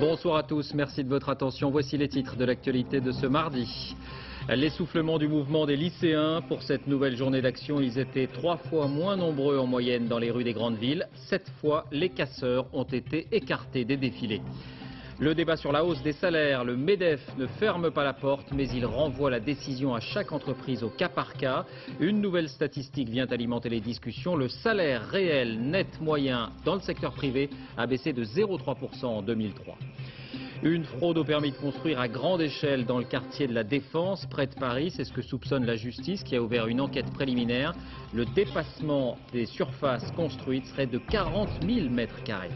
Bonsoir à tous, merci de votre attention. Voici les titres de l'actualité de ce mardi. L'essoufflement du mouvement des lycéens. Pour cette nouvelle journée d'action, ils étaient trois fois moins nombreux en moyenne dans les rues des grandes villes. Cette fois, les casseurs ont été écartés des défilés. Le débat sur la hausse des salaires, le MEDEF ne ferme pas la porte, mais il renvoie la décision à chaque entreprise au cas par cas. Une nouvelle statistique vient alimenter les discussions. Le salaire réel net moyen dans le secteur privé a baissé de 0,3% en 2003. Une fraude au permis de construire à grande échelle dans le quartier de la Défense, près de Paris. C'est ce que soupçonne la justice qui a ouvert une enquête préliminaire. Le dépassement des surfaces construites serait de 40 000 mètres carrés.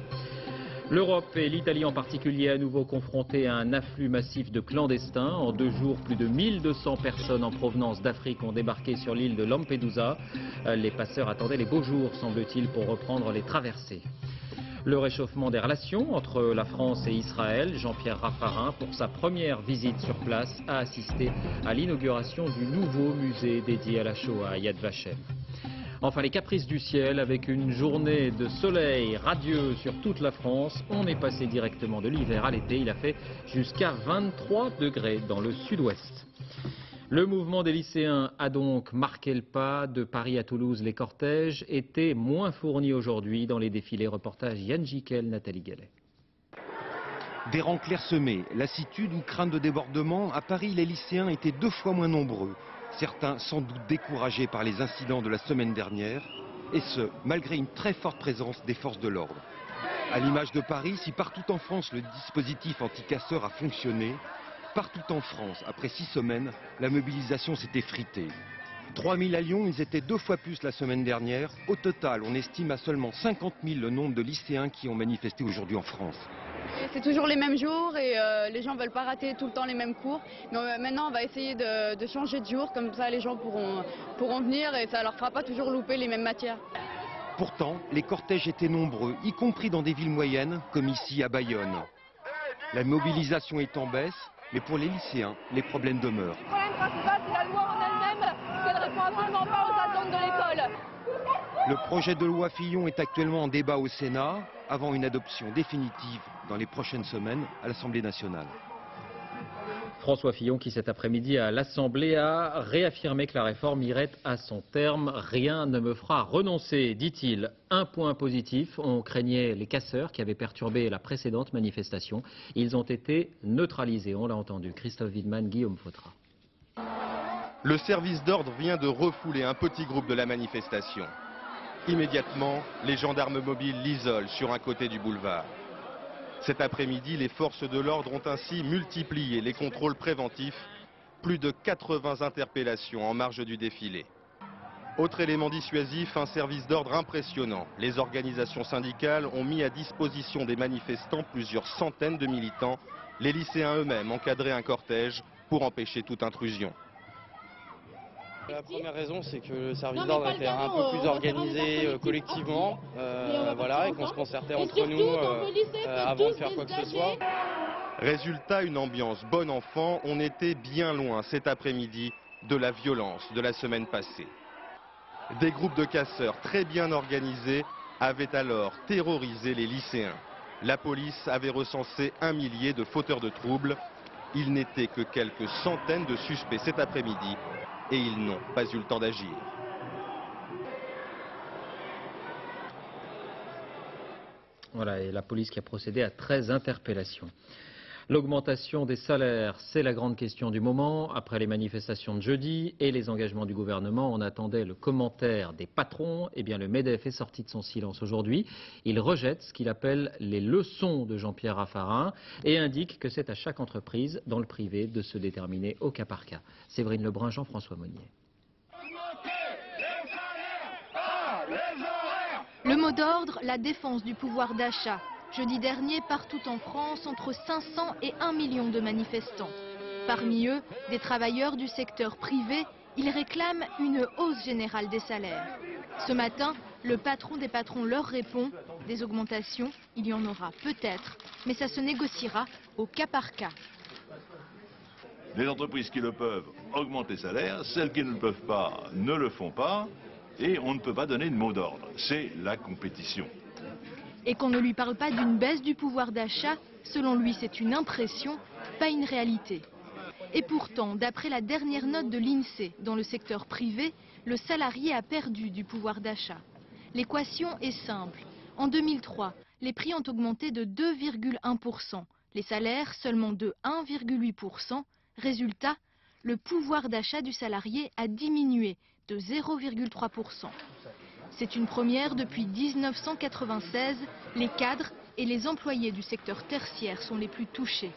L'Europe et l'Italie en particulier à nouveau confrontés à un afflux massif de clandestins. En deux jours, plus de 1200 personnes en provenance d'Afrique ont débarqué sur l'île de Lampedusa. Les passeurs attendaient les beaux jours, semble-t-il, pour reprendre les traversées. Le réchauffement des relations entre la France et Israël, Jean-Pierre Raffarin, pour sa première visite sur place, a assisté à l'inauguration du nouveau musée dédié à la Shoah à Yad Vashem. Enfin, les caprices du ciel, avec une journée de soleil radieux sur toute la France, on est passé directement de l'hiver à l'été. Il a fait jusqu'à 23 degrés dans le sud-ouest. Le mouvement des lycéens a donc marqué le pas. De Paris à Toulouse, les cortèges étaient moins fournis aujourd'hui dans les défilés. Reportage Yann Jiquel, Nathalie Gallet. Des rangs clairsemés, lassitude ou crainte de débordement, à Paris, les lycéens étaient deux fois moins nombreux. Certains sans doute découragés par les incidents de la semaine dernière, et ce, malgré une très forte présence des forces de l'ordre. À l'image de Paris, si partout en France le dispositif anti-casseurs a fonctionné, partout en France, après six semaines, la mobilisation s'est effritée. 3000 à Lyon, ils étaient deux fois plus la semaine dernière. Au total, on estime à seulement 50 000 le nombre de lycéens qui ont manifesté aujourd'hui en France. C'est toujours les mêmes jours et euh, les gens ne veulent pas rater tout le temps les mêmes cours. Mais euh, maintenant, on va essayer de, de, changer de jour, comme ça les gens pourront, pourront venir et ça leur fera pas toujours louper les mêmes matières. Pourtant, les cortèges étaient nombreux, y compris dans des villes moyennes, comme ici à Bayonne. La mobilisation est en baisse, mais pour les lycéens, les problèmes demeurent. Le problème principal, c'est la loi en elle-même, qu'elle ne répond absolument pas aux attentes de l'école. Le projet de loi Fillon est actuellement en débat au Sénat, avant une adoption définitive dans les prochaines semaines à l'Assemblée nationale. François Fillon qui cet après-midi à l'Assemblée a réaffirmé que la réforme irait à son terme. Rien ne me fera renoncer, dit-il. Un point positif, on craignait les casseurs qui avaient perturbé la précédente manifestation. Ils ont été neutralisés, on l'a entendu. Christophe Widman, Guillaume Fautra. Le service d'ordre vient de refouler un petit groupe de la manifestation. Immédiatement, les gendarmes mobiles l'isolent sur un côté du boulevard. Cet après-midi, les forces de l'ordre ont ainsi multiplié les contrôles préventifs, plus de 80 interpellations en marge du défilé. Autre élément dissuasif, un service d'ordre impressionnant. Les organisations syndicales ont mis à disposition des manifestants plusieurs centaines de militants. Les lycéens eux-mêmes encadraient un cortège pour empêcher toute intrusion. La première raison, c'est que le service d'ordre était un peu plus organisé euh, collectivement, euh, voilà, et qu'on se concertait entre nous euh, euh, avant de faire quoi que ce soit. Résultat, une ambiance bon enfant. On était bien loin cet après-midi de la violence de la semaine passée. Des groupes de casseurs très bien organisés avaient alors terrorisé les lycéens. La police avait recensé un millier de fauteurs de troubles. Il n'était que quelques centaines de suspects cet après-midi et ils n'ont pas eu le temps d'agir. Voilà, et la police qui a procédé à 13 interpellations. L'augmentation des salaires, c'est la grande question du moment. Après les manifestations de jeudi et les engagements du gouvernement, on attendait le commentaire des patrons. Eh bien, le MEDEF est sorti de son silence aujourd'hui. Il rejette ce qu'il appelle les leçons de Jean-Pierre Raffarin et indique que c'est à chaque entreprise, dans le privé, de se déterminer au cas par cas. Séverine Lebrun, Jean-François Monnier. Le mot d'ordre, la défense du pouvoir d'achat. Jeudi dernier, partout en France, entre 500 et 1 million de manifestants. Parmi eux, des travailleurs du secteur privé, ils réclament une hausse générale des salaires. Ce matin, le patron des patrons leur répond, des augmentations, il y en aura peut-être, mais ça se négociera au cas par cas. Les entreprises qui le peuvent augmentent les salaires, celles qui ne le peuvent pas ne le font pas, et on ne peut pas donner de mot d'ordre. C'est la compétition. Et qu'on ne lui parle pas d'une baisse du pouvoir d'achat, selon lui c'est une impression, pas une réalité. Et pourtant, d'après la dernière note de l'INSEE, dans le secteur privé, le salarié a perdu du pouvoir d'achat. L'équation est simple. En 2003, les prix ont augmenté de 2,1%, les salaires seulement de 1,8%. Résultat, le pouvoir d'achat du salarié a diminué de 0,3%. C'est une première depuis 1996. Les cadres et les employés du secteur tertiaire sont les plus touchés.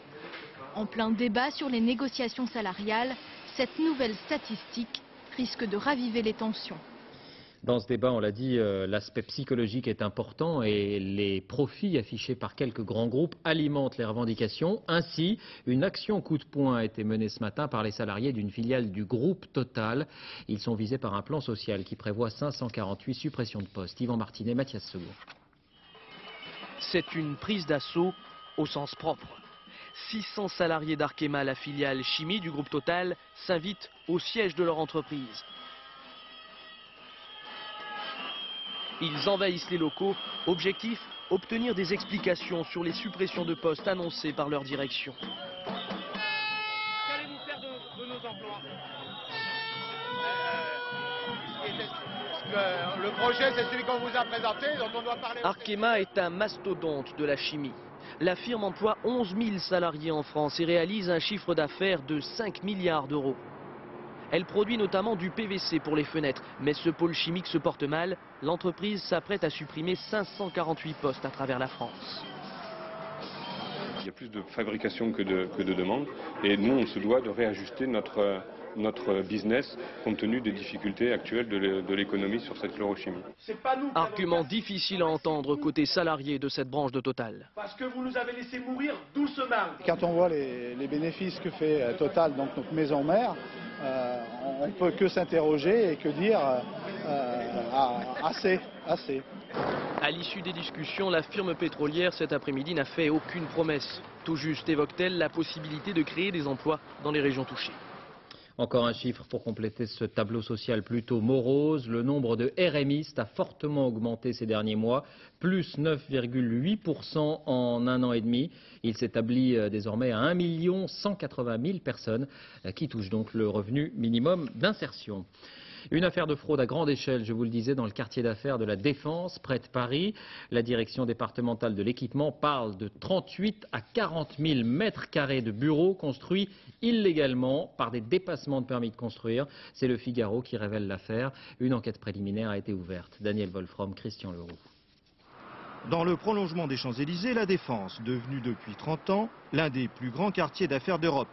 En plein débat sur les négociations salariales, cette nouvelle statistique risque de raviver les tensions. Dans ce débat, on l'a dit, euh, l'aspect psychologique est important et les profits affichés par quelques grands groupes alimentent les revendications. Ainsi, une action coup de poing a été menée ce matin par les salariés d'une filiale du groupe Total. Ils sont visés par un plan social qui prévoit 548 suppressions de postes. Yvan Martinet, Mathias Segour. C'est une prise d'assaut au sens propre. 600 salariés d'Arkema, la filiale chimie du groupe Total, s'invitent au siège de leur entreprise. Ils envahissent les locaux. Objectif obtenir des explications sur les suppressions de postes annoncées par leur direction. Qu'allez-vous faire de, nos emplois euh, le, projet, c'est celui qu'on vous a présenté, dont on doit parler. Arkema est un mastodonte de la chimie. La firme emploie 11 000 salariés en France et réalise un chiffre d'affaires de 5 milliards d'euros. Elle produit notamment du PVC pour les fenêtres, mais ce pôle chimique se porte mal. L'entreprise s'apprête à supprimer 548 postes à travers la France. Il y a plus de fabrication que de, que de demande et nous on se doit de réajuster notre, notre business compte tenu des difficultés actuelles de l'économie sur cette chlorochimie. Argument difficile à entendre côté salarié de cette branche de Total. Parce que vous nous avez laissé mourir doucement. Quand on voit les, les bénéfices que fait euh, Total, donc notre maison mère, euh, on ne peut que s'interroger et que dire euh, euh, assez, assez. À l'issue des discussions, la firme pétrolière cet après-midi n'a fait aucune promesse. Tout juste évoque-t-elle la possibilité de créer des emplois dans les régions touchées. Encore un chiffre pour compléter ce tableau social plutôt morose. Le nombre de RMistes a fortement augmenté ces derniers mois, plus 9,8% en un an et demi. Il s'établit euh, désormais à 1 180 000 personnes euh, qui touchent donc le revenu minimum d'insertion. Une affaire de fraude à grande échelle, je vous le disais, dans le quartier d'affaires de la Défense, près de Paris. La direction départementale de l'équipement parle de 38 à 40 000 mètres carrés de bureaux construits illégalement par des dépassements de permis de construire. C'est le Figaro qui révèle l'affaire. Une enquête préliminaire a été ouverte. Daniel Wolfram, Christian Leroux. Dans le prolongement des Champs-Élysées, la Défense, devenue depuis 30 ans l'un des plus grands quartiers d'affaires d'Europe.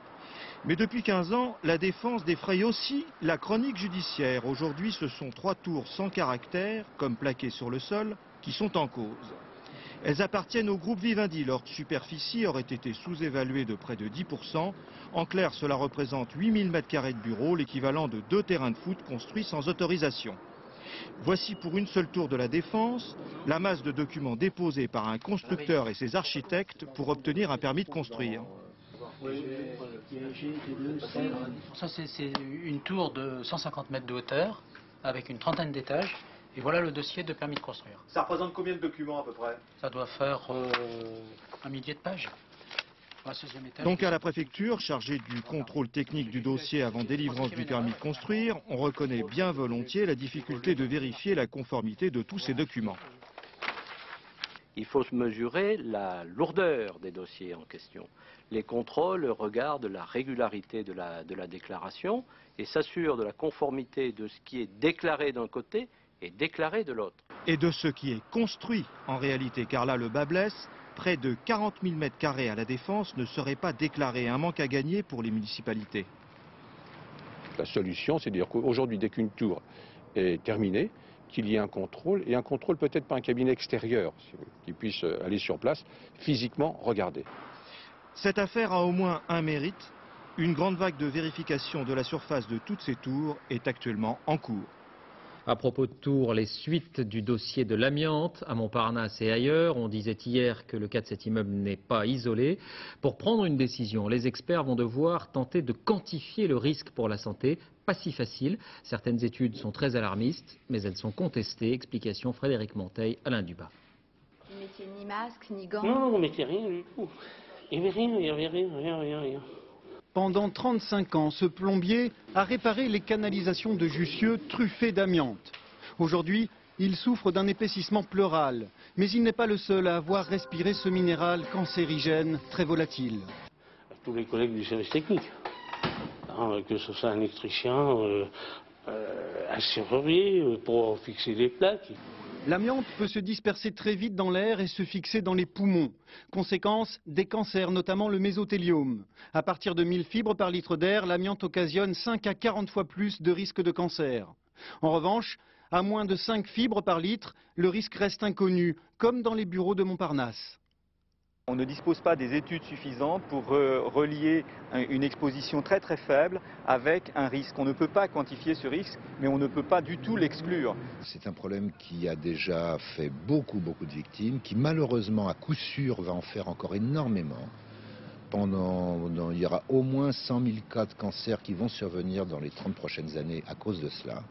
Mais depuis 15 ans, la défense défraye aussi la chronique judiciaire. Aujourd'hui, ce sont trois tours sans caractère, comme plaquées sur le sol, qui sont en cause. Elles appartiennent au groupe Vivendi. Leur superficie aurait été sous-évaluée de près de 10%. En clair, cela représente 8000 m2 de bureaux, l'équivalent de deux terrains de foot construits sans autorisation. Voici pour une seule tour de la défense la masse de documents déposés par un constructeur et ses architectes pour obtenir un permis de construire. Ça, c'est une tour de 150 mètres de hauteur avec une trentaine d'étages. Et voilà le dossier de permis de construire. Ça représente combien de documents à peu près? Ça doit faire euh, un millier de pages. Donc à la préfecture, chargée du contrôle technique du dossier avant délivrance du permis de construire, on reconnaît bien volontiers la difficulté de vérifier la conformité de tous ces documents. Il faut se mesurer la lourdeur des dossiers en question. Les contrôles regardent la régularité de la, déclaration et s'assurent de la conformité de ce qui est déclaré d'un côté et déclaré de l'autre. Et de ce qui est construit en réalité, car là le bas blesse, près de 40 000 mètres carrés à la défense ne serait pas déclaré, un manque à gagner pour les municipalités. La solution, c'est de dire qu'aujourd'hui, dès qu'une tour est terminée, qu'il y ait un contrôle, et un contrôle peut-être par un cabinet extérieur, qui puisse aller sur place, physiquement regarder. Cette affaire a au moins un mérite. Une grande vague de vérification de la surface de toutes ces tours est actuellement en cours. À propos de Tours, les suites du dossier de l'amiante à Montparnasse et ailleurs. On disait hier que le cas de cet immeuble n'est pas isolé. Pour prendre une décision, les experts vont devoir tenter de quantifier le risque pour la santé. Pas si facile. Certaines études sont très alarmistes, mais elles sont contestées. Explication Frédéric Monteil, Alain Dubas. mettiez ni masque, ni gants Non, on mettait rien du tout. Il n'y avait rien, il n'y avait rien, rien, rien, rien. Pendant 35 ans, ce plombier a réparé les canalisations de Jussieu truffées d'amiante. Aujourd'hui, il souffre d'un épaississement pleural, mais il n'est pas le seul à avoir respiré ce minéral cancérigène très volatile. Tous les collègues du service technique, hein, que ce soit un électricien, euh, euh, un serrurier euh, pour fixer les plaques. L'amiante peut se disperser très vite dans l'air et se fixer dans les poumons. Conséquence, des cancers, notamment le mésothéliome. À partir de 1000 fibres par litre d'air, l'amiante occasionne 5 à 40 fois plus de risque de cancer. En revanche, à moins de 5 fibres par litre, le risque reste inconnu, comme dans les bureaux de Montparnasse. On ne dispose pas des études suffisantes pour relier une exposition très très faible avec un risque. On ne peut pas quantifier ce risque, mais on ne peut pas du tout l'exclure. C'est un problème qui a déjà fait beaucoup beaucoup de victimes, qui malheureusement à coup sûr va en faire encore énormément. Pendant, il y aura au moins 100 000 cas de cancer qui vont survenir dans les 30 prochaines années à cause de cela.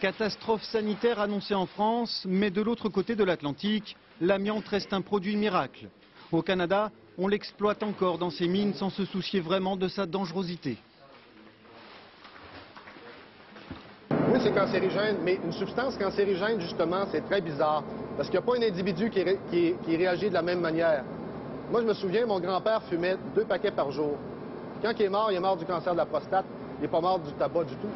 Catastrophe sanitaire annoncée en France, mais de l'autre côté de l'Atlantique, l'amiante reste un produit miracle. Au Canada, on l'exploite encore dans ces mines sans se soucier vraiment de sa dangerosité. Oui, c'est cancérigène, mais une substance cancérigène, justement, c'est très bizarre. Parce qu'il n'y a pas un individu qui, réagit de la même manière. Moi, je me souviens, mon grand-père fumait deux paquets par jour. Quand il est mort, il est mort du cancer de la prostate. Il n'est pas mort du tabac du tout.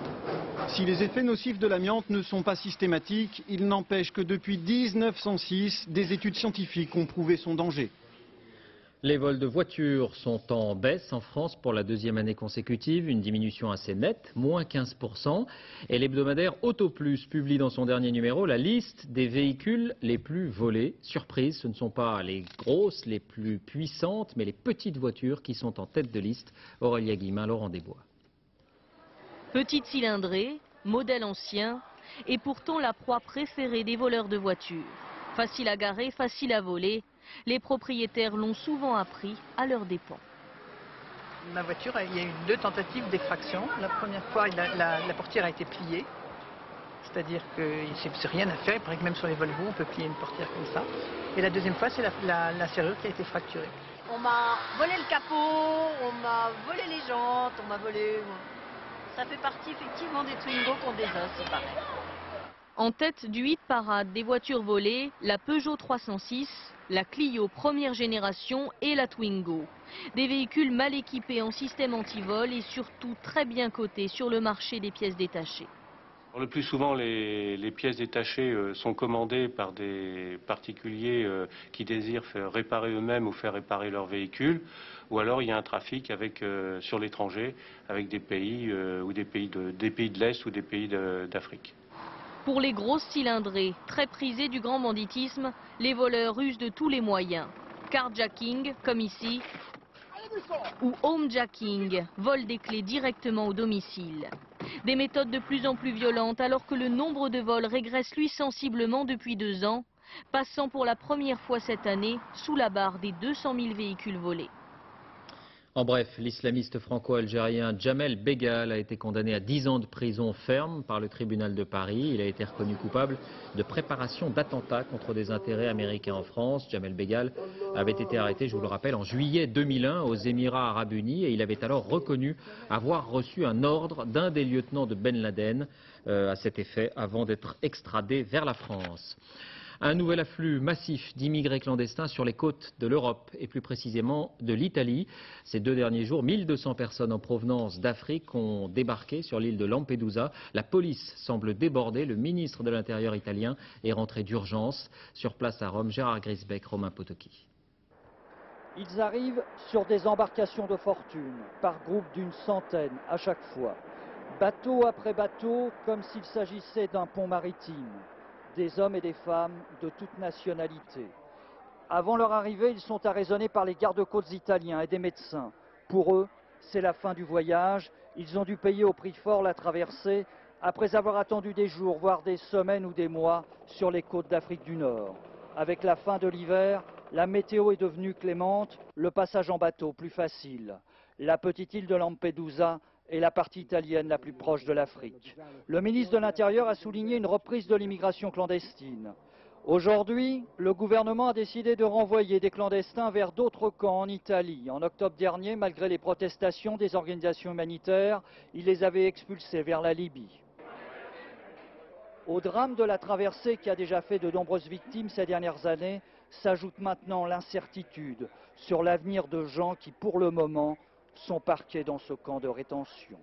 Si les effets nocifs de l'amiante ne sont pas systématiques, il n'empêche que depuis 1906, des études scientifiques ont prouvé son danger. Les vols de voitures sont en baisse en France pour la deuxième année consécutive, une diminution assez nette, moins 15%. Et l'hebdomadaire Autoplus publie dans son dernier numéro la liste des véhicules les plus volés. Surprise, ce ne sont pas les grosses, les plus puissantes, mais les petites voitures qui sont en tête de liste. Aurélia Guimin, Laurent Desbois. Petite cylindrée, modèle ancien, et pourtant la proie préférée des voleurs de voitures. Facile à garer, facile à voler, les propriétaires l'ont souvent appris à leurs dépens. Ma voiture, il y a eu deux tentatives d'extraction. La première fois, la, portière a été pliée. C'est-à-dire que c'est rien à faire. Il paraît que même sur les Volvo, on peut plier une portière comme ça. Et la deuxième fois, c'est la, serrure qui a été fracturée. On m'a volé le capot, on m'a volé les jantes, on m'a volé... Ça fait partie effectivement des Twingo qu'on désosse, c'est pareil. En tête du hit parade des voitures volées, la Peugeot 306, la Clio première génération et la Twingo. Des véhicules mal équipés en système anti-vol et surtout très bien cotés sur le marché des pièces détachées. Le plus souvent, les, pièces détachées euh, sont commandées par des particuliers euh, qui désirent faire réparer eux-mêmes ou faire réparer leurs véhicules, ou alors il y a un trafic avec, euh, sur l'étranger avec des pays ou des pays de l'Est ou des pays d'Afrique. Pour les grosses cylindrées, très prisées du grand banditisme, les voleurs usent de tous les moyens. Carjacking, comme ici, ou homejacking, vol des clés directement au domicile. Des méthodes de plus en plus violentes alors que le nombre de vols régresse lui sensiblement depuis deux ans, passant pour la première fois cette année sous la barre des 200 000 véhicules volés. En bref, l'islamiste franco-algérien Jamel Begal a été condamné à 10 ans de prison ferme par le tribunal de Paris. Il a été reconnu coupable de préparation d'attentats contre des intérêts américains en France. Jamel Begal avait été arrêté, je vous le rappelle, en juillet 2001 aux Émirats arabes unis et il avait alors reconnu avoir reçu un ordre d'un des lieutenants de Ben Laden euh, à cet effet avant d'être extradé vers la France. Un nouvel afflux massif d'immigrés clandestins sur les côtes de l'Europe et plus précisément de l'Italie. Ces deux derniers jours, 1200 personnes en provenance d'Afrique ont débarqué sur l'île de Lampedusa. La police semble débordée. Le ministre de l'Intérieur italien est rentré d'urgence. Sur place à Rome, Gérard Grisbeck, Romain Potoki. Ils arrivent sur des embarcations de fortune, par groupe d'une centaine à chaque fois. Bateau après bateau, comme s'il s'agissait d'un pont maritime des hommes et des femmes de toute nationalité. Avant leur arrivée, ils sont arraisonnés par les gardes-côtes italiens et des médecins. Pour eux, c'est la fin du voyage. Ils ont dû payer au prix fort la traversée après avoir attendu des jours, voire des semaines ou des mois sur les côtes d'Afrique du Nord. Avec la fin de l'hiver, la météo est devenue clémente, le passage en bateau plus facile. La petite île de Lampedusa est la partie italienne la plus proche de l'Afrique. Le ministre de l'Intérieur a souligné une reprise de l'immigration clandestine. Aujourd'hui, le gouvernement a décidé de renvoyer des clandestins vers d'autres camps en Italie. En octobre dernier, malgré les protestations des organisations humanitaires, il les avait expulsés vers la Libye. Au drame de la traversée qui a déjà fait de nombreuses victimes ces dernières années, s'ajoute maintenant l'incertitude sur l'avenir de gens qui, pour le moment, sont parqués dans ce camp de rétention.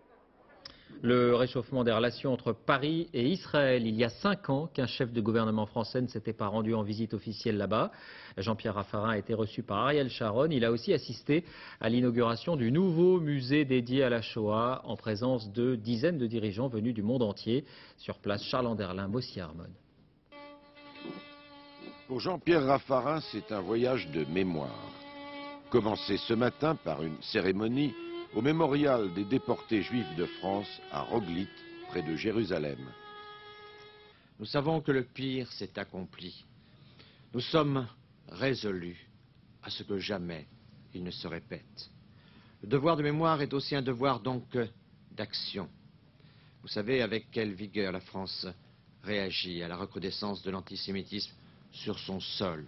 Le réchauffement des relations entre Paris et Israël. Il y a cinq ans qu'un chef de gouvernement français ne s'était pas rendu en visite officielle là-bas. Jean-Pierre Raffarin a été reçu par Ariel Sharon. Il a aussi assisté à l'inauguration du nouveau musée dédié à la Shoah en présence de dizaines de dirigeants venus du monde entier. Sur place, Charles Anderlin, Mossy Harmon. Pour Jean-Pierre Raffarin, c'est un voyage de mémoire. Commencé ce matin par une cérémonie au mémorial des déportés juifs de France à Roglit, près de Jérusalem. Nous savons que le pire s'est accompli. Nous sommes résolus à ce que jamais il ne se répète. Le devoir de mémoire est aussi un devoir donc d'action. Vous savez avec quelle vigueur la France réagit à la recrudescence de l'antisémitisme sur son sol.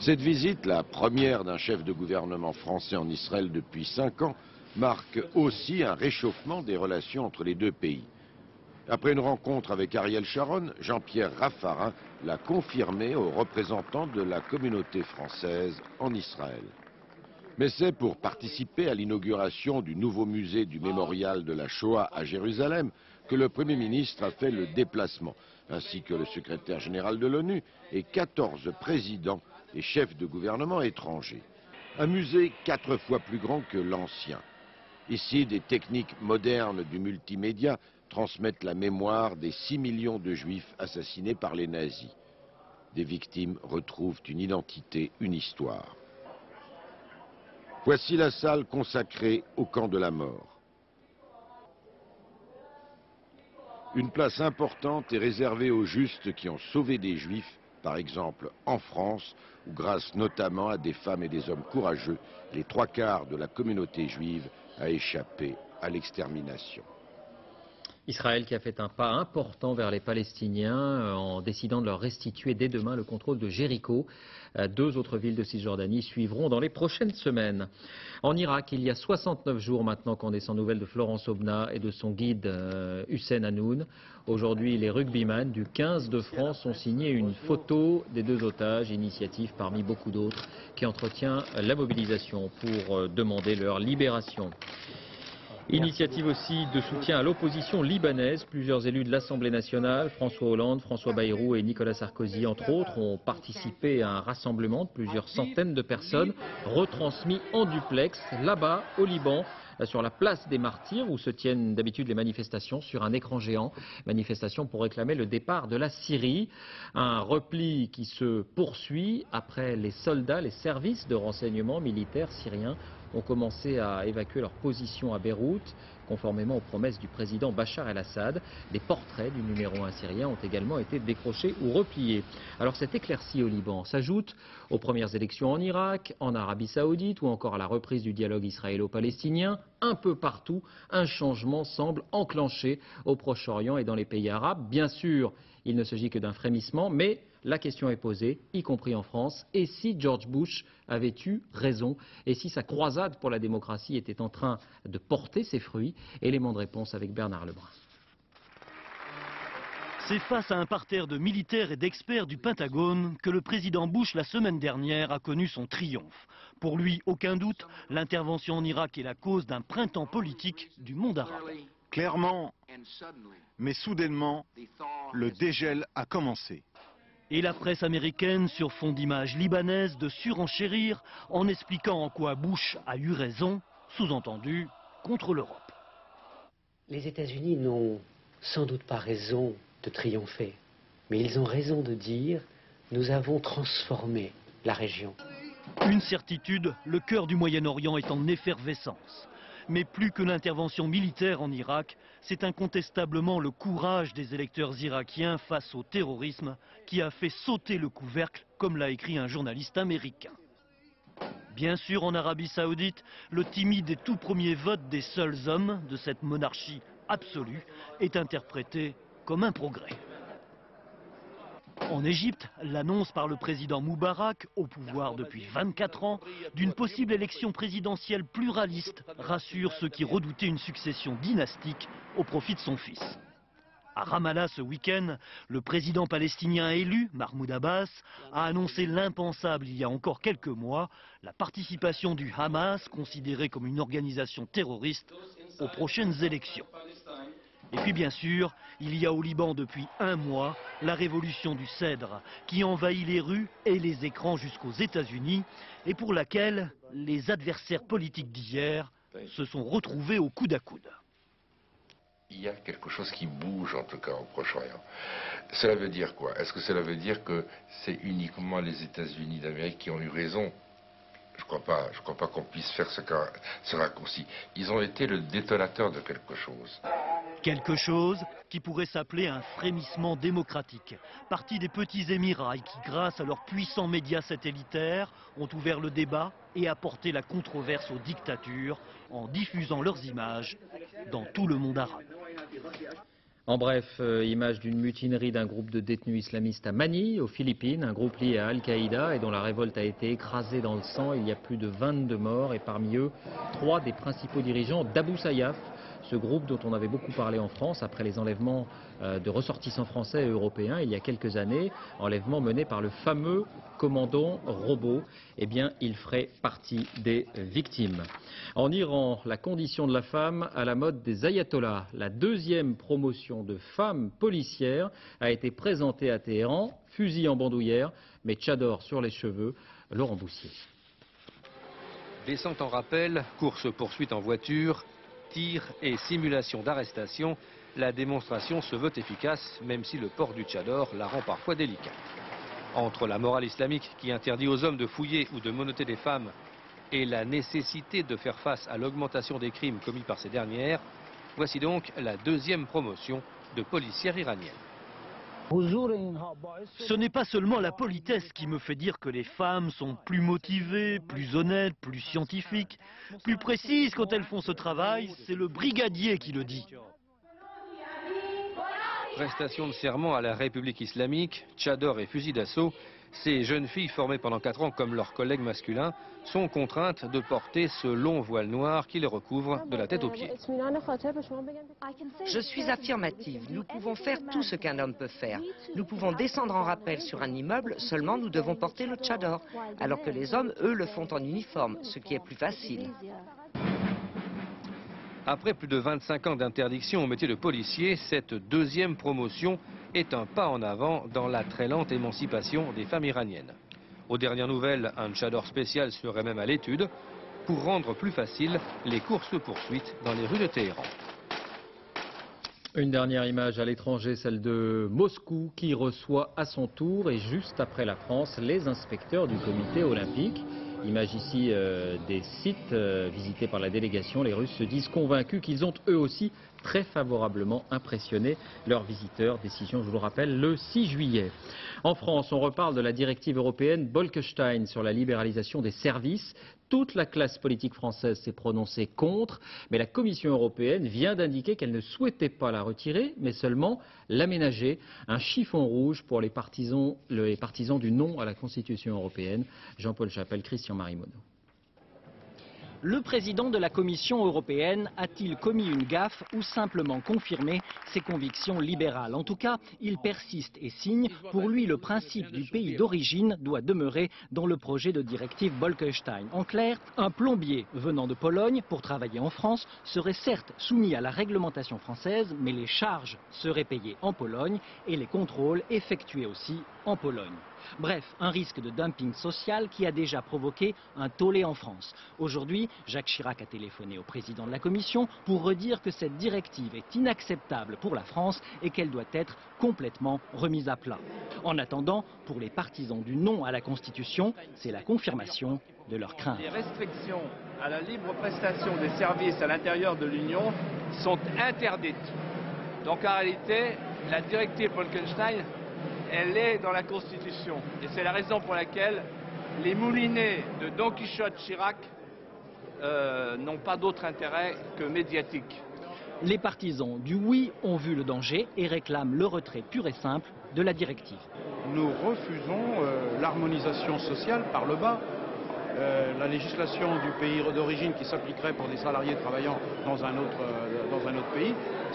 Cette visite, la première d'un chef de gouvernement français en Israël depuis cinq ans, marque aussi un réchauffement des relations entre les deux pays. Après une rencontre avec Ariel Sharon, Jean-Pierre Raffarin l'a confirmé aux représentants de la communauté française en Israël. Mais c'est pour participer à l'inauguration du nouveau musée du mémorial de la Shoah à Jérusalem que le Premier ministre a fait le déplacement, ainsi que le secrétaire général de l'ONU et 14 présidents et chefs de gouvernement étrangers. Un musée quatre fois plus grand que l'ancien. Ici, des techniques modernes du multimédia transmettent la mémoire des 6 millions de juifs assassinés par les nazis. Des victimes retrouvent une identité, une histoire. Voici la salle consacrée au camp de la mort. Une place importante est réservée aux justes qui ont sauvé des juifs par exemple en France, où grâce notamment à des femmes et des hommes courageux, les trois quarts de la communauté juive a échappé à l'extermination. Israël qui a fait un pas important vers les Palestiniens euh, en décidant de leur restituer dès demain le contrôle de Jéricho. Euh, deux autres villes de Cisjordanie suivront dans les prochaines semaines. En Irak, il y a 69 jours maintenant qu'on est sans nouvelles de Florence Obna et de son guide euh, Hussein Hanoun. Aujourd'hui, les rugbyman du 15 de France ont signé une photo des deux otages, initiative parmi beaucoup d'autres qui entretient la mobilisation pour demander leur libération. Initiative aussi de soutien à l'opposition libanaise. Plusieurs élus de l'Assemblée nationale, François Hollande, François Bayrou et Nicolas Sarkozy, entre autres, ont participé à un rassemblement de plusieurs centaines de personnes retransmis en duplex là-bas au Liban sur la place des martyrs où se tiennent d'habitude les manifestations sur un écran géant. Manifestation pour réclamer le départ de la Syrie. Un repli qui se poursuit après les soldats, les services de renseignement militaires syriens ont commencé à évacuer leur position à Beyrouth, conformément aux promesses du président Bachar el-Assad. Des portraits du numéro 1 syrien ont également été décrochés ou repliés. Alors cette éclaircie au Liban s'ajoute aux premières élections en Irak, en Arabie saoudite ou encore à la reprise du dialogue israélo-palestinien. Un peu partout, un changement semble enclenché au Proche-Orient et dans les pays arabes. Bien sûr, il ne s'agit que d'un frémissement, mais la question est posée, y compris en France. Et si George Bush avait eu raison Et si sa croisade pour la démocratie était en train de porter ses fruits Élément de réponse avec Bernard Lebrun. C'est face à un parterre de militaires et d'experts du Pentagone que le président Bush, la semaine dernière, a connu son triomphe. Pour lui, aucun doute, l'intervention en Irak est la cause d'un printemps politique du monde arabe. Clairement, mais soudainement, le dégel a commencé. Et la presse américaine, sur fond d'images libanaises, de surenchérir en expliquant en quoi Bush a eu raison, sous-entendu, contre l'Europe. Les États-Unis n'ont sans doute pas raison de triompher, mais ils ont raison de dire nous avons transformé la région. Une certitude, le cœur du Moyen-Orient est en effervescence. Mais plus que l'intervention militaire en Irak, c'est incontestablement le courage des électeurs irakiens face au terrorisme qui a fait sauter le couvercle, comme l'a écrit un journaliste américain. Bien sûr, en Arabie saoudite, le timide et tout premier vote des seuls hommes de cette monarchie absolue est interprété comme un progrès. En Égypte, l'annonce par le président Moubarak, au pouvoir depuis 24 ans, d'une possible élection présidentielle pluraliste rassure ceux qui redoutaient une succession dynastique au profit de son fils. À Ramallah ce week-end, le président palestinien élu, Mahmoud Abbas, a annoncé l'impensable il y a encore quelques mois, la participation du Hamas, considéré comme une organisation terroriste, aux prochaines élections. Et puis bien sûr, il y a au Liban depuis un mois la révolution du cèdre qui envahit les rues et les écrans jusqu'aux États-Unis et pour laquelle les adversaires politiques d'hier se sont retrouvés au coude à coude. Il y a quelque chose qui bouge en tout cas au Proche-Orient. Cela veut dire quoi? Est-ce que cela veut dire que c'est uniquement les États-Unis d'Amérique qui ont eu raison? Je ne crois pas, pas qu'on puisse faire ce, ce raccourci. Ils ont été le détonateur de quelque chose. Quelque chose qui pourrait s'appeler un frémissement démocratique. Parti des petits Émirats qui, grâce à leurs puissants médias satellitaires, ont ouvert le débat et apporté la controverse aux dictatures en diffusant leurs images dans tout le monde arabe. En bref, euh, image d'une mutinerie d'un groupe de détenus islamistes à Manille, aux Philippines, un groupe lié à Al-Qaïda et dont la révolte a été écrasée dans le sang. Il y a plus de 22 morts et parmi eux, trois des principaux dirigeants d'Abu Sayyaf, ce groupe dont on avait beaucoup parlé en France après les enlèvements euh, de ressortissants français et européens il y a quelques années, enlèvements menés par le fameux commandant robot, eh bien, il ferait partie des victimes. En Iran, la condition de la femme à la mode des ayatollahs. La deuxième promotion de femmes policières a été présentée à Téhéran, fusil en bandoulière, mais tchador sur les cheveux. Laurent Boussier. Descente en rappel, course-poursuite en voiture, tir et simulation d'arrestation, la démonstration se veut efficace, même si le port du tchador la rend parfois délicate. Entre la morale islamique qui interdit aux hommes de fouiller ou de monoter des femmes et la nécessité de faire face à l'augmentation des crimes commis par ces dernières, voici donc la deuxième promotion de policières iraniennes. Ce n'est pas seulement la politesse qui me fait dire que les femmes sont plus motivées, plus honnêtes, plus scientifiques, plus précises quand elles font ce travail, c'est le brigadier qui le dit. Prestation de serment à la République islamique, tchador et fusil d'assaut, ces jeunes filles formées pendant 4 ans comme leurs collègues masculins sont contraintes de porter ce long voile noir qui les recouvre de la tête aux pieds. Je suis affirmative. Nous pouvons faire tout ce qu'un homme peut faire. Nous pouvons descendre en rappel sur un immeuble, seulement nous devons porter le tchador. Alors que les hommes, eux, le font en uniforme, ce qui est plus facile. Après plus de 25 ans d'interdiction au métier de policier, cette deuxième promotion est un pas en avant dans la très lente émancipation des femmes iraniennes. Aux dernières nouvelles, un tchador spécial serait même à l'étude pour rendre plus facile les courses-poursuites dans les rues de Téhéran. Une dernière image à l'étranger, celle de Moscou, qui reçoit à son tour, et juste après la France, les inspecteurs du comité olympique. Image ici euh, des sites euh, visités par la délégation. Les Russes se disent convaincus qu'ils ont eux aussi très favorablement impressionné leurs visiteurs. Décision, je vous le rappelle, le 6 juillet. En France, on reparle de la directive européenne Bolkestein sur la libéralisation des services. Toute la classe politique française s'est prononcée contre, mais la Commission européenne vient d'indiquer qu'elle ne souhaitait pas la retirer, mais seulement l'aménager. Un chiffon rouge pour les partisans, du non à la Constitution européenne. Jean-Paul Chapelle, Christian Marimono. Le président de la Commission européenne a-t-il commis une gaffe ou simplement confirmé ses convictions libérales? En tout cas, il persiste et signe. Pour lui, le principe du pays d'origine doit demeurer dans le projet de directive Bolkestein. En clair, un plombier venant de Pologne pour travailler en France serait certes soumis à la réglementation française, mais les charges seraient payées en Pologne et les contrôles effectués aussi en Pologne. Bref, un risque de dumping social qui a déjà provoqué un tollé en France. Aujourd'hui, Jacques Chirac a téléphoné au président de la Commission pour redire que cette directive est inacceptable pour la France et qu'elle doit être complètement remise à plat. En attendant, pour les partisans du non à la Constitution, c'est la confirmation de leurs craintes. Les restrictions à la libre prestation des services à l'intérieur de l'Union sont interdites. Donc en réalité, la directive Bolkenstein elle est dans la Constitution. Et c'est la raison pour laquelle les moulinets de Don Quichotte Chirac euh, n'ont pas d'autre intérêt que médiatique. Les partisans du oui ont vu le danger et réclament le retrait pur et simple de la directive. Nous refusons euh, l'harmonisation sociale par le bas. Euh, la législation du pays d'origine qui s'appliquerait pour des salariés travaillant dans un autre, euh, dans un autre pays,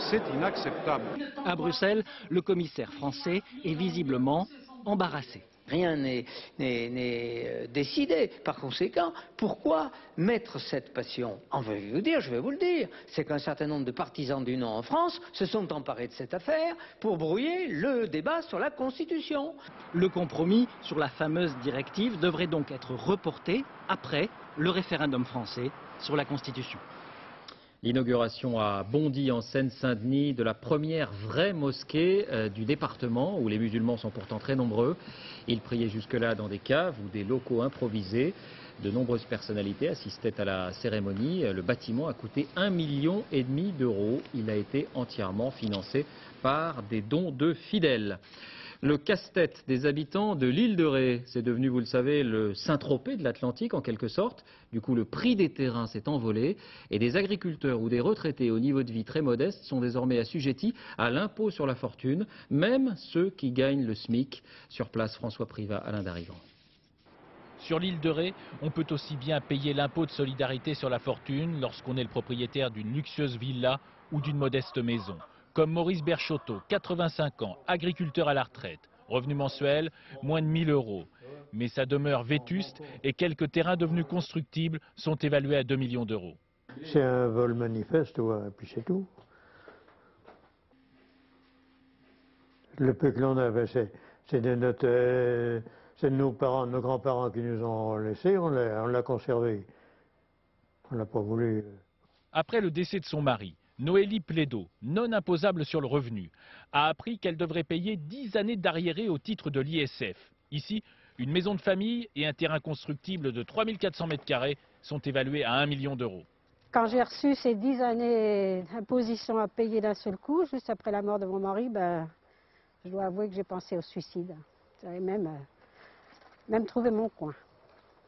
c'est inacceptable. À Bruxelles, le commissaire français est visiblement embarrassé. Rien n'est euh, décidé. Par conséquent, pourquoi mettre cette passion? En vais vous dire, je vais vous le dire, c'est qu'un certain nombre de partisans du non en France se sont emparés de cette affaire pour brouiller le débat sur la Constitution. Le compromis sur la fameuse directive devrait donc être reporté après le référendum français sur la Constitution. L'inauguration à Bondy en Seine-Saint-Denis de la première vraie mosquée euh, du département où les musulmans sont pourtant très nombreux. Ils priaient jusque-là dans des caves ou des locaux improvisés. De nombreuses personnalités assistaient à la cérémonie. Le bâtiment a coûté un million et demi d'euros. Il a été entièrement financé par des dons de fidèles. Le casse-tête des habitants de l'île de Ré, c'est devenu, vous le savez, le Saint-Tropez de l'Atlantique en quelque sorte. Du coup, le prix des terrains s'est envolé et des agriculteurs ou des retraités au niveau de vie très modeste sont désormais assujettis à l'impôt sur la fortune, même ceux qui gagnent le SMIC. Sur place, François Privat, Alain Darrigan. Sur l'île de Ré, on peut aussi bien payer l'impôt de solidarité sur la fortune lorsqu'on est le propriétaire d'une luxueuse villa ou d'une modeste maison comme Maurice Berchotto, 85 ans, agriculteur à la retraite. Revenu mensuel, moins de 1000 euros. Mais sa demeure vétuste et quelques terrains devenus constructibles sont évalués à 2 millions d'euros. C'est un vol manifeste, ouais, et puis c'est tout. Le peu que l'on avait, c'est de, euh, de nos parents, nos grands-parents qui nous ont laissé, on l'a conservé. On l'a pas voulu. Après le décès de son mari, Noélie Plédo, non imposable sur le revenu, a appris qu'elle devrait payer 10 années d'arriéré au titre de l'ISF. Ici, une maison de famille et un terrain constructible de 3400 m2 sont évalués à 1 million d'euros. Quand j'ai reçu ces 10 années d'imposition à payer d'un seul coup, juste après la mort de mon mari, ben, je dois avouer que j'ai pensé au suicide. J'avais même, euh, même trouvé mon coin.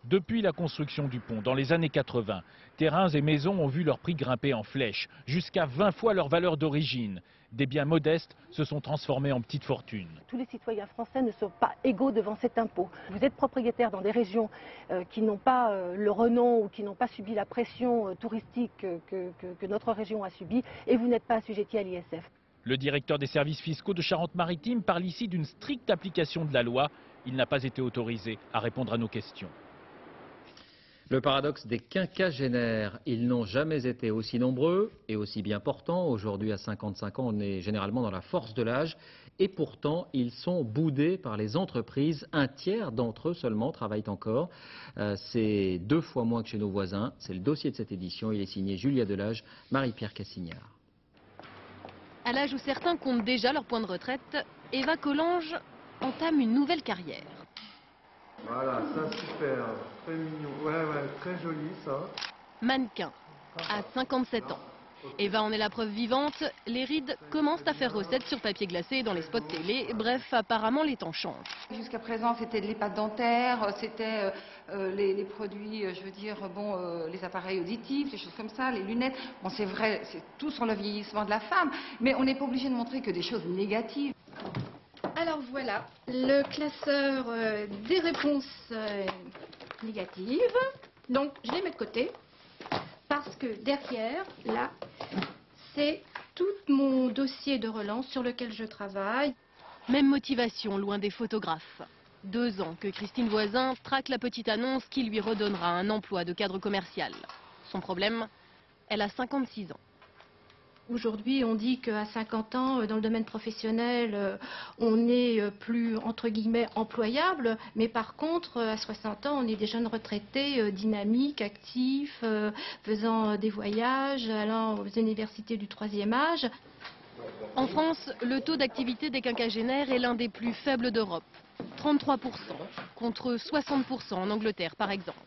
Depuis la construction du pont, dans les années 80, terrains et maisons ont vu leur prix grimper en flèche, jusqu'à 20 fois leur valeur d'origine. Des biens modestes se sont transformés en petites fortunes. Tous les citoyens français ne sont pas égaux devant cet impôt. Vous êtes propriétaire dans des régions euh, qui n'ont pas euh, le renom ou qui n'ont pas subi la pression euh, touristique que, que notre région a subie et vous n'êtes pas assujetti à l'ISF. Le directeur des services fiscaux de Charente-Maritime parle ici d'une stricte application de la loi. Il n'a pas été autorisé à répondre à nos questions. Le paradoxe des quinquagénaires, ils n'ont jamais été aussi nombreux et aussi bien portants. Aujourd'hui, à 55 ans, on est généralement dans la force de l'âge. Et pourtant, ils sont boudés par les entreprises. Un tiers d'entre eux seulement travaillent encore. Euh, c'est deux fois moins que chez nos voisins. C'est le dossier de cette édition. Il est signé Julia Delage, Marie-Pierre Cassignard. À l'âge où certains comptent déjà leur point de retraite, Eva Collange entame une nouvelle carrière. Voilà, ça super, très mignon. Ouais, ouais, très joli ça. Mannequin, à 57 ans. Eva en est la preuve vivante, les rides commencent à faire recette sur papier glacé dans les spots télé, bref, apparemment les temps changent. Jusqu'à présent, c'était les pâtes dentaires, c'était euh, euh, les, produits, euh, je veux dire, bon, les appareils auditifs, des choses comme ça, les lunettes. Bon, c'est vrai, c'est tout sur le vieillissement de la femme, mais on n'est pas obligé de montrer que des choses négatives. Alors voilà, le classeur euh, des réponses euh, négatives. Donc je les mets de côté parce que derrière, là, c'est tout mon dossier de relance sur lequel je travaille. Même motivation loin des photographes. Deux ans que Christine Voisin traque la petite annonce qui lui redonnera un emploi de cadre commercial. Son problème, elle a 56 ans. Aujourd'hui, on dit qu'à 50 ans, euh, dans le domaine professionnel, euh, on n'est euh, plus, entre guillemets, employable. Mais par contre, à 60 ans, on est des jeunes retraités dynamiques, actifs, faisant des voyages, allant aux universités du troisième âge. En France, le taux d'activité des quinquagénaires est l'un des plus faibles d'Europe. 33%, contre 60% en Angleterre, par exemple.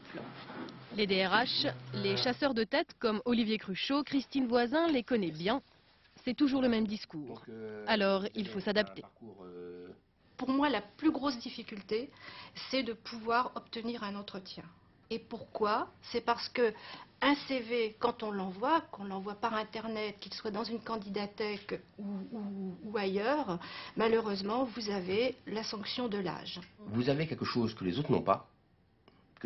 Les DRH, les chasseurs de tête comme Olivier Cruchot, Christine Voisin les connaît bien. C'est toujours le même discours. Alors, il faut s'adapter. Pour moi, la plus grosse difficulté, c'est de pouvoir obtenir un entretien. Et pourquoi? C'est parce que un CV, quand on l'envoie, qu'on l'envoie par Internet, qu'il soit dans une candidathèque ou, ailleurs, malheureusement, vous avez la sanction de l'âge. Vous avez quelque chose que les autres n'ont pas,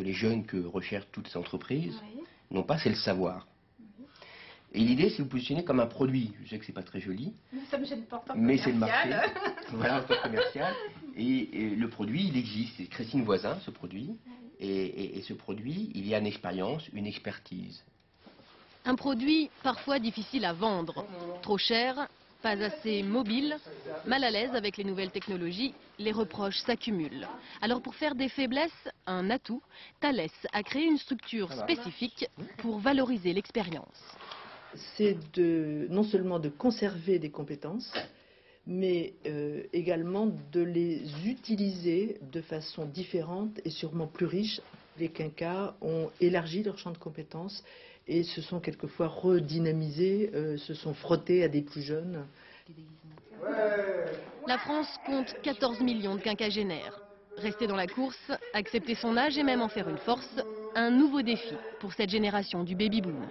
que les jeunes que recherchent toutes ces entreprises n'ont pas, c'est le savoir. Et l'idée, c'est de vous positionner comme un produit. Je sais que c'est pas très joli. Ça me gêne pas Mais c'est le marché. voilà, en commercial. Et, le produit, il existe. C'est Christine Voisin, ce produit. Et, ce produit, il y a une expérience, une expertise. Un produit parfois difficile à vendre. Trop cher, pas assez mobile, mal à l'aise avec les nouvelles technologies, les reproches s'accumulent. Alors pour faire des faiblesses un atout, Thales a créé une structure spécifique pour valoriser l'expérience c'est non seulement de conserver des compétences, mais euh, également de les utiliser de façon différente et sûrement plus riche. Les quinquas ont élargi leur champ de compétences et se sont quelquefois redynamisés, euh, se sont frottés à des plus jeunes. La France compte 14 millions de quinquagénaires. Rester dans la course, accepter son âge et même en faire une force, un nouveau défi pour cette génération du baby-boom.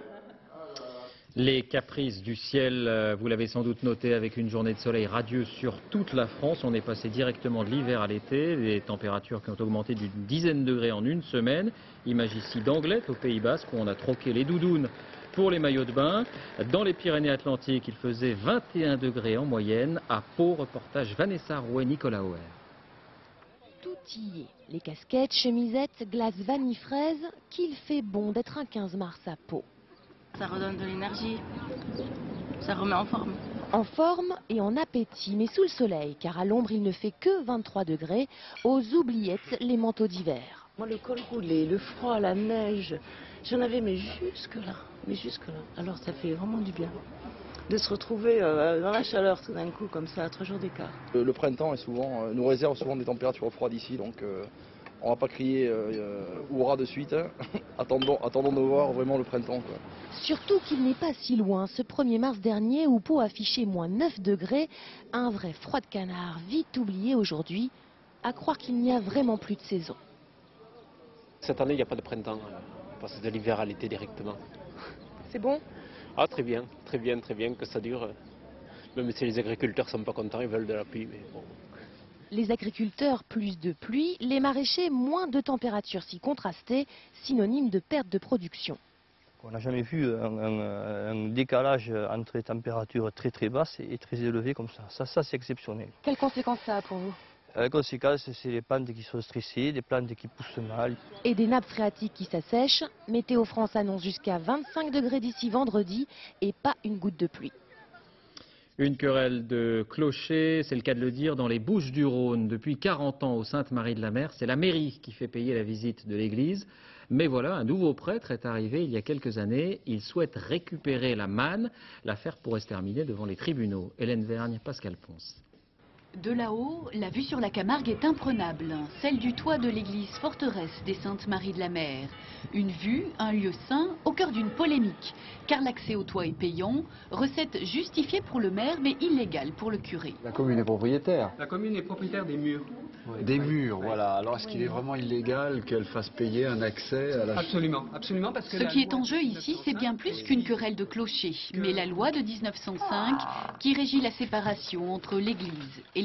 Les caprices du ciel, euh, vous l'avez sans doute noté, avec une journée de soleil radieux sur toute la France. On est passé directement de l'hiver à l'été, des températures qui ont augmenté d'une dizaine de degrés en une semaine. Image ici d'Anglette, au Pays Basque, où on a troqué les doudounes pour les maillots de bain. Dans les Pyrénées-Atlantiques, il faisait 21 degrés en moyenne. À Pau, reportage Vanessa Rouet-Nicolas Auer. Tout y est. Les casquettes, chemisettes, glace vanille fraise, qu'il fait bon d'être un 15 mars à Pau. Ça redonne de l'énergie, ça remet en forme. En forme et en appétit, mais sous le soleil, car à l'ombre il ne fait que 23 degrés, aux oubliettes les manteaux d'hiver. Moi le col roulé, le froid, la neige, j'en avais mais jusque là, mais jusque là. Alors ça fait vraiment du bien de se retrouver euh, dans la chaleur tout d'un coup comme ça à trois jours d'écart. Le, printemps est souvent, euh, nous réserve souvent des températures froides ici, donc euh, on va pas crier euh, hurrah de suite. Hein. attendons, attendons de voir vraiment le printemps. Surtout qu'il n'est pas si loin. Ce 1er mars dernier, où Pau affichait moins 9 degrés, un vrai froid de canard, vite oublié aujourd'hui, à croire qu'il n'y a vraiment plus de saison. Cette année, il n'y a pas de printemps. Euh, on passe de l'hiver à l'été directement. C'est bon? Ah, très bien, très bien, très bien que ça dure. Même si les agriculteurs ne sont pas contents, ils veulent de la pluie. Mais bon, les agriculteurs, plus de pluie, les maraîchers, moins de températures si contrastées, synonyme de perte de production. On n'a jamais vu un, décalage entre les températures très très basses et très élevées comme ça. Ça, ça c'est exceptionnel. Quelles conséquences ça a pour vous? La conséquence, c'est les plantes qui sont stressées, des plantes qui poussent mal. Et des nappes phréatiques qui s'assèchent. Météo France annonce jusqu'à 25 degrés d'ici vendredi et pas une goutte de pluie. Une querelle de clocher, c'est le cas de le dire, dans les Bouches du Rhône. Depuis 40 ans au Sainte-Marie de la Mer, c'est la mairie qui fait payer la visite de l'église. Mais voilà, un nouveau prêtre est arrivé il y a quelques années. Il souhaite récupérer la manne. L'affaire pourrait se terminer devant les tribunaux. Hélène Vergne, Pascal Ponce. De là-haut, la vue sur la Camargue est imprenable, celle du toit de l'église forteresse des Saintes Maries de la Mer. Une vue, un lieu saint, au cœur d'une polémique, car l'accès au toit est payant, recette justifiée pour le maire mais illégale pour le curé. La commune est propriétaire. La commune est propriétaire des murs. Des murs, voilà. Alors est-ce qu'il est vraiment illégal qu'elle fasse payer un accès à la... Absolument, absolument. Parce que Ce qui est en jeu ici, c'est bien plus qu'une querelle de clocher, mais la loi de 1905 qui régit la séparation entre l'Église et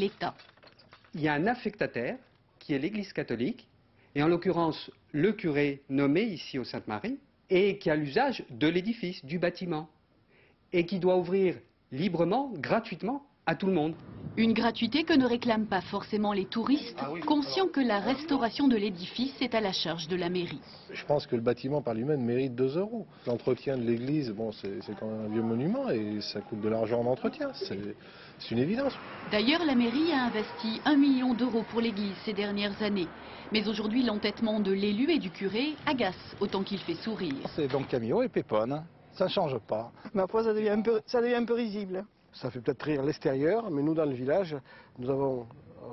Il y a un affectataire qui est l'Église catholique, et en l'occurrence le curé nommé ici au Sainte-Marie, et qui a l'usage de l'édifice, du bâtiment, et qui doit ouvrir librement, gratuitement, à tout le monde. Une gratuité que ne réclament pas forcément les touristes, ah conscients que la restauration de l'édifice est à la charge de la mairie. Je pense que le bâtiment par lui-même mérite 2 euros. L'entretien de l'église, bon, c'est quand même un vieux monument et ça coûte de l'argent en entretien. C'est une évidence. D'ailleurs, la mairie a investi 1 million d'euros pour l'église ces dernières années. Mais aujourd'hui, l'entêtement de l'élu et du curé agace autant qu'il fait sourire. C'est donc camion et péponne, ça ne change pas. Mais après, ça devient un peu, ça devient un peu risible. Ça fait peut-être rire l'extérieur, mais nous, dans le village, nous, avons,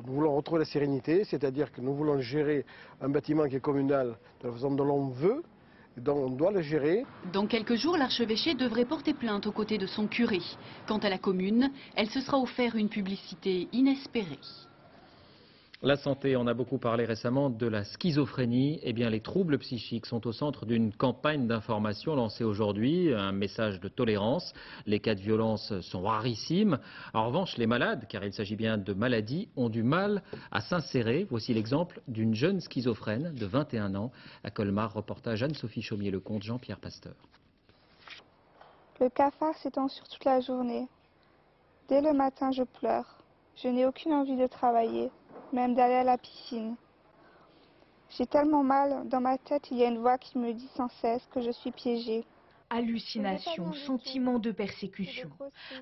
nous voulons retrouver la sérénité, c'est-à-dire que nous voulons gérer un bâtiment qui est communal de la façon dont l'on veut, dont on doit le gérer. Dans quelques jours, l'archevêché devrait porter plainte aux côtés de son curé. Quant à la commune, elle se sera offert une publicité inespérée. La santé, on a beaucoup parlé récemment de la schizophrénie. Eh bien, les troubles psychiques sont au centre d'une campagne d'information lancée aujourd'hui, un message de tolérance. Les cas de violence sont rarissimes. En revanche, les malades, car il s'agit bien de maladies, ont du mal à s'insérer. Voici l'exemple d'une jeune schizophrène de 21 ans. À Colmar, reportage Anne-Sophie Chaumier-Lecomte, Jean-Pierre Pasteur. Le cafard s'étend sur toute la journée. Dès le matin, je pleure. Je n'ai aucune envie de travailler même d'aller à la piscine. J'ai tellement mal, dans ma tête il y a une voix qui me dit sans cesse que je suis piégée. Hallucination, sentiment de persécution.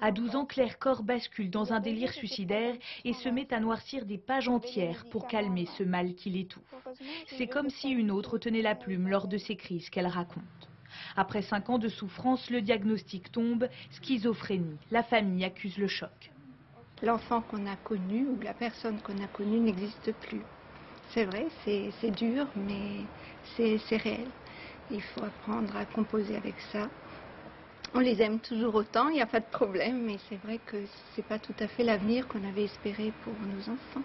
À 12 ans, Claire Corps bascule dans un délire suicidaire et se met à noircir des pages entières pour calmer ce mal qui l'étouffe. C'est comme si une autre tenait la plume lors de ces crises qu'elle raconte. Après cinq ans de souffrance, le diagnostic tombe, schizophrénie. La famille accuse le choc l'enfant qu'on a connu ou la personne qu'on a connue n'existe plus. C'est vrai, c'est dur, mais c'est réel. Il faut apprendre à composer avec ça. On les aime toujours autant, il n'y a pas de problème, mais c'est vrai que ce n'est pas tout à fait l'avenir qu'on avait espéré pour nos enfants.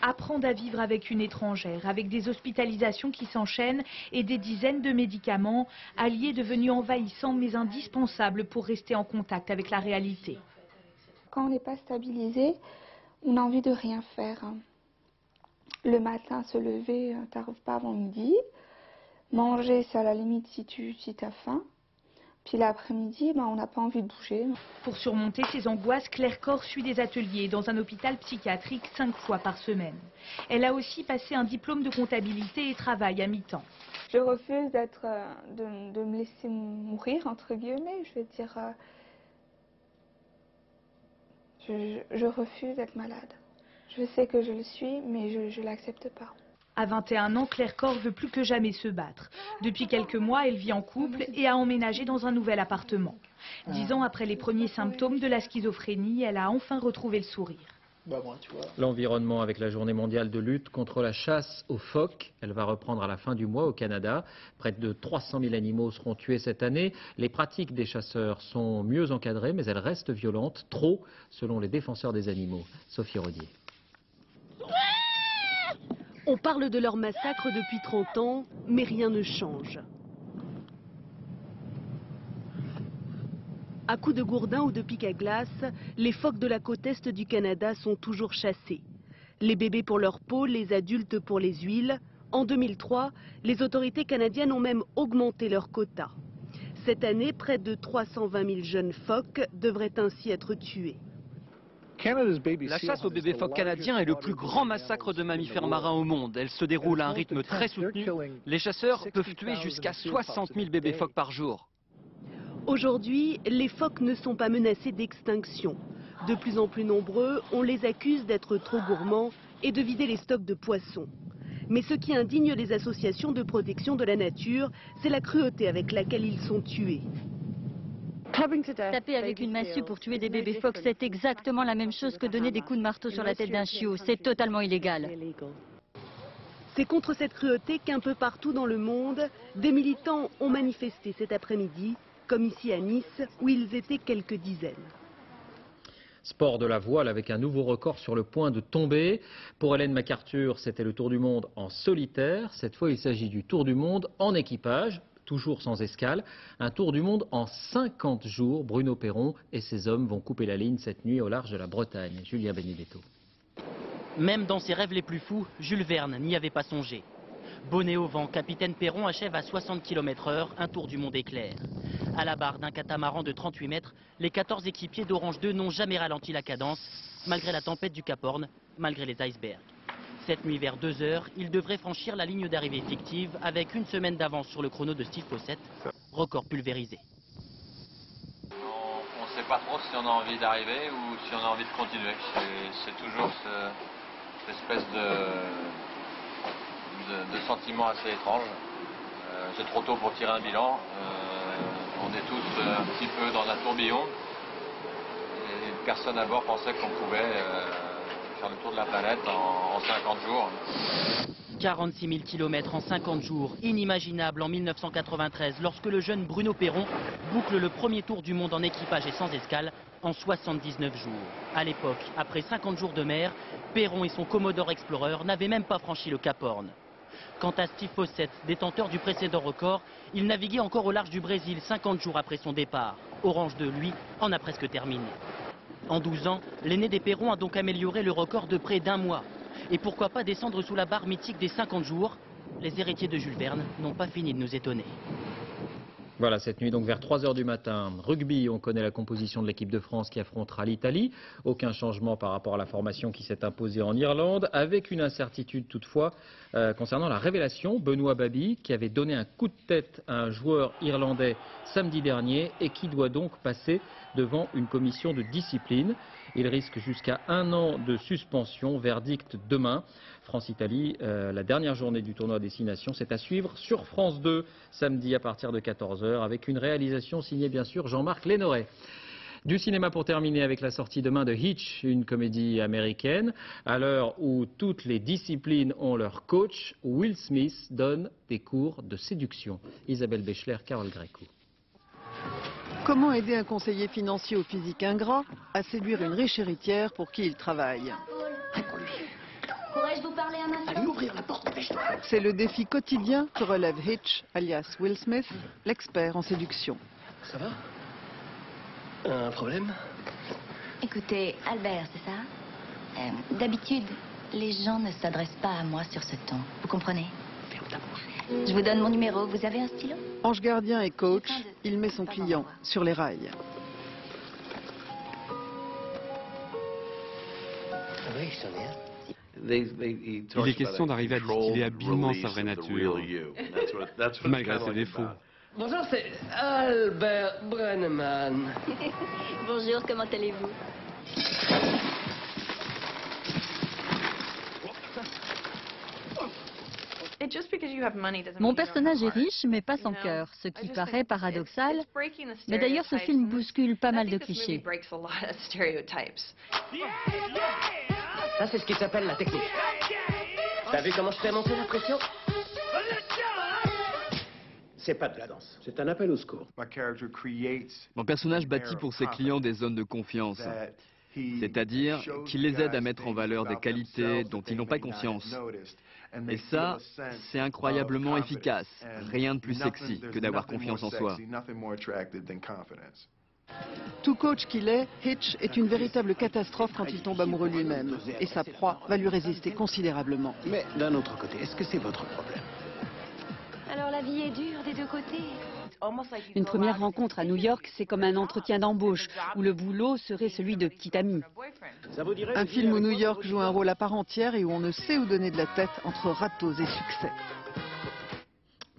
Apprendre à vivre avec une étrangère, avec des hospitalisations qui s'enchaînent et des dizaines de médicaments, alliés devenus envahissants mais indispensables pour rester en contact avec la réalité quand on n'est pas stabilisé, on a envie de rien faire. Le matin, se lever, euh, t'arrives pas avant midi. Manger, c'est à la limite si tu si as faim. Puis l'après-midi, ben, on n'a pas envie de bouger. Pour surmonter ces angoisses, Claire Corps suit des ateliers dans un hôpital psychiatrique cinq fois par semaine. Elle a aussi passé un diplôme de comptabilité et travaille à mi-temps. Je refuse d'être, euh, de, de, me laisser mourir, entre guillemets. Je veux dire, je, refuse d'être malade. Je sais que je le suis, mais je ne l'accepte pas. À 21 ans, Claire Corps veut plus que jamais se battre. Depuis quelques mois, elle vit en couple et a emménagé dans un nouvel appartement. Dix ans après les premiers symptômes de la schizophrénie, elle a enfin retrouvé le sourire. Bah, L'environnement avec la journée mondiale de lutte contre la chasse aux phoques. Elle va reprendre à la fin du mois au Canada. Près de 300 000 animaux seront tués cette année. Les pratiques des chasseurs sont mieux encadrées, mais elles restent violentes, trop, selon les défenseurs des animaux. Sophie Rodier. On parle de leur massacre depuis 30 ans, mais rien ne change. À coups de gourdin ou de pic à glace, les phoques de la côte est du Canada sont toujours chassés. Les bébés pour leur peau, les adultes pour les huiles. En 2003, les autorités canadiennes ont même augmenté leur quota. Cette année, près de 320 000 jeunes phoques devraient ainsi être tués. La chasse aux bébés phoques canadiens est le plus grand massacre de mammifères marins au monde. Elle se déroule à un rythme très soutenu. Les chasseurs peuvent tuer jusqu'à 60 000 bébés phoques par jour. Aujourd'hui, les phoques ne sont pas menacés d'extinction. De plus en plus nombreux, on les accuse d'être trop gourmands et de vider les stocks de poissons. Mais ce qui indigne les associations de protection de la nature, c'est la cruauté avec laquelle ils sont tués. Taper avec une massue pour tuer des bébés phoques, c'est exactement la même chose que donner des coups de marteau sur la tête d'un chiot. C'est totalement illégal. C'est contre cette cruauté qu'un peu partout dans le monde, des militants ont manifesté cet après-midi comme ici à Nice, où ils étaient quelques dizaines. Sport de la voile avec un nouveau record sur le point de tomber. Pour Hélène MacArthur, c'était le Tour du Monde en solitaire. Cette fois, il s'agit du Tour du Monde en équipage, toujours sans escale. Un Tour du Monde en 50 jours. Bruno Perron et ses hommes vont couper la ligne cette nuit au large de la Bretagne. Julien Benedetto. Même dans ses rêves les plus fous, Jules Verne n'y avait pas songé. Bonnet au vent, capitaine Perron achève à 60 km heure un tour du monde éclair. À la barre d'un catamaran de 38 mètres, les 14 équipiers d'Orange 2 n'ont jamais ralenti la cadence, malgré la tempête du Cap Horn, malgré les icebergs. Cette nuit vers 2 heures, ils devraient franchir la ligne d'arrivée fictive avec une semaine d'avance sur le chrono de Steve Fossett, record pulvérisé. On ne sait pas trop si on a envie d'arriver ou si on a envie de continuer. C'est toujours cette espèce de de, sentiments assez étranges. Euh, c'est trop tôt pour tirer un bilan. Euh, on est tous euh, un petit peu dans un tourbillon. Et personne à bord pensait qu'on pouvait faire le tour de la planète en, en 50 jours. 46 000 km en 50 jours, inimaginable en 1993 lorsque le jeune Bruno Perron boucle le premier tour du monde en équipage et sans escale en 79 jours. À l'époque, après 50 jours de mer, Perron et son Commodore Explorer n'avaient même pas franchi le Cap Horn. Quant à Steve Fossett, détenteur du précédent record, il naviguait encore au large du Brésil 50 jours après son départ. Orange de lui en a presque terminé. En 12 ans, l'aîné des Perrons a donc amélioré le record de près d'un mois. Et pourquoi pas descendre sous la barre mythique des 50 jours? Les héritiers de Jules Verne n'ont pas fini de nous étonner. Voilà, cette nuit, donc vers 3 heures du matin, rugby, on connaît la composition de l'équipe de France qui affrontera l'Italie. Aucun changement par rapport à la formation qui s'est imposée en Irlande, avec une incertitude toutefois euh, concernant la révélation, Benoît Babi, qui avait donné un coup de tête à un joueur irlandais samedi dernier et qui doit donc passer devant une commission de discipline. Il risque jusqu'à un an de suspension, verdict demain. France-Italie, euh, la dernière journée du tournoi Destination, c'est à suivre sur France 2 samedi à partir de 14h avec une réalisation signée bien sûr Jean-Marc Lénoret. Du cinéma pour terminer avec la sortie demain de Hitch, une comédie américaine. À l'heure où toutes les disciplines ont leur coach, Will Smith donne des cours de séduction. Isabelle Béchler, Carole Gréco. Comment aider un conseiller financier au physique ingrat à séduire une riche héritière pour qui il travaille Pourrais-je vous parler un instant Allez ouvrir la porte, C'est le défi quotidien que relève Hitch, alias Will Smith, l'expert en séduction. Ça va? Un problème? Écoutez, Albert, c'est ça? Euh, D'habitude, les gens ne s'adressent pas à moi sur ce ton. Vous comprenez? Je vous donne mon numéro. Vous avez un stylo? Ange gardien et coach, il met son client sur les rails. Oui, je t'en ai un. Il est question d'arriver à distiller habilement sa vraie nature, malgré ses défauts. Bonjour, c'est Albert Brenneman. Bonjour, comment allez-vous? Mon personnage est riche, mais pas sans cœur, ce qui paraît paradoxal. Mais d'ailleurs, ce film bouscule pas mal de clichés. Ça, c'est ce qui s'appelle la technique. T'as vu comment je fais monter la pression? C'est pas de la danse, c'est un appel au secours. Mon personnage bâtit pour ses clients des zones de confiance. C'est-à-dire qu'il les aide à mettre en valeur des qualités dont ils n'ont pas conscience. Et ça, c'est incroyablement efficace. Rien de plus sexy que d'avoir confiance en soi. Tout coach qu'il est, Hitch est une véritable catastrophe quand il tombe amoureux lui-même. Et sa proie va lui résister considérablement. Mais d'un autre côté, est-ce que c'est votre problème? Alors la vie est dure des deux côtés. Une première rencontre à New York, c'est comme un entretien d'embauche, où le boulot serait celui de petit ami. Un film où New York joue un rôle à part entière et où on ne sait où donner de la tête entre râteaux et succès.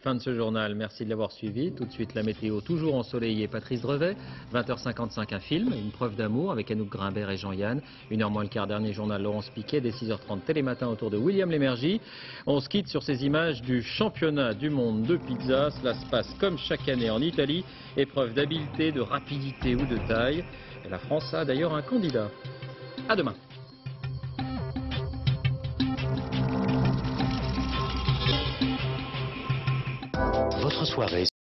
Fin de ce journal, merci de l'avoir suivi. Tout de suite la météo, toujours ensoleillée, Patrice Drevet. 20h55 un film, une preuve d'amour avec Anouk Grimbert et Jean-Yann. Une heure moins le quart dernier journal Laurence Piquet, dès 6h30 télématin autour de William Lémergie. On se quitte sur ces images du championnat du monde de pizza. Cela se passe comme chaque année en Italie. Épreuve d'habileté, de rapidité ou de taille. La France a d'ailleurs un candidat. À demain. Votre soirée